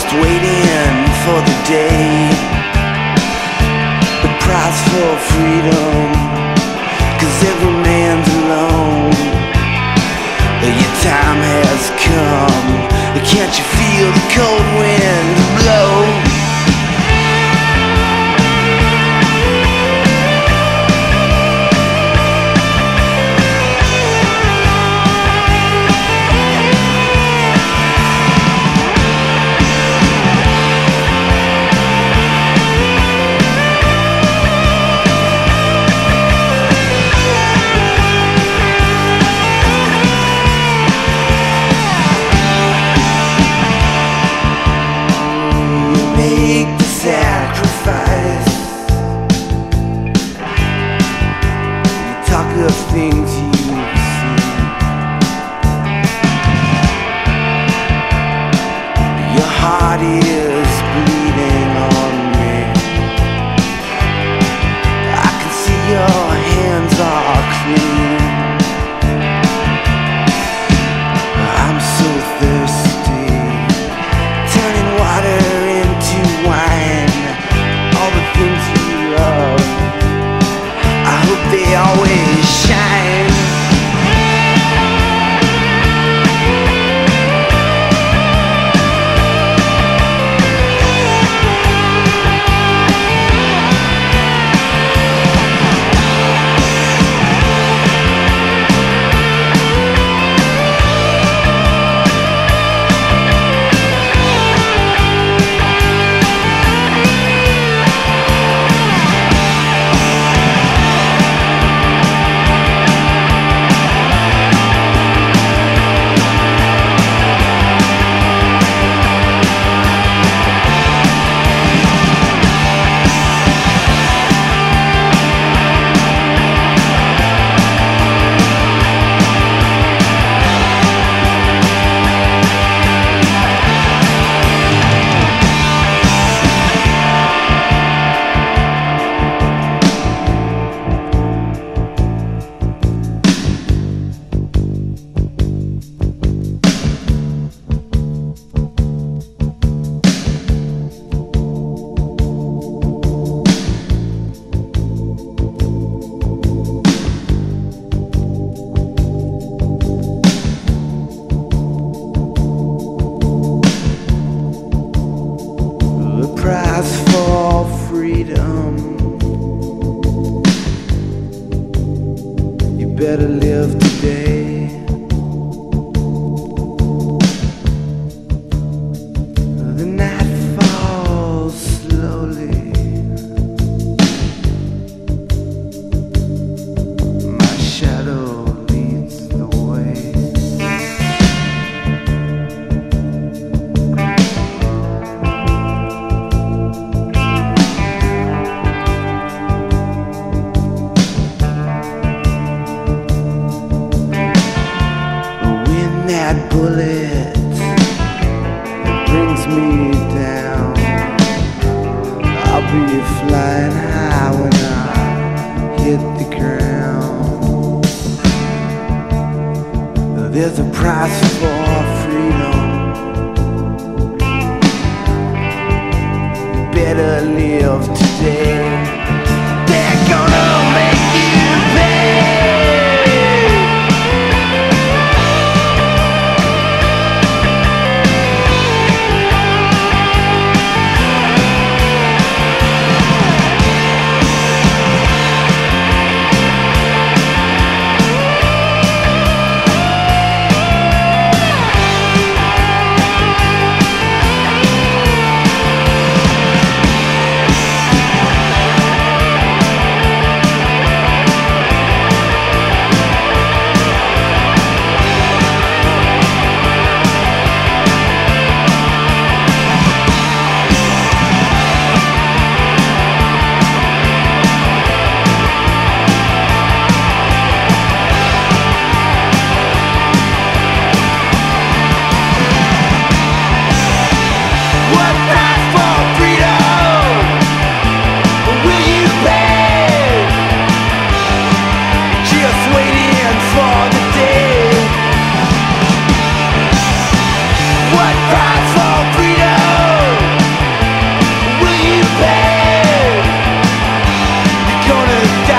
just waiting for the day. body better live you flying high when I hit the ground. There's a price for down.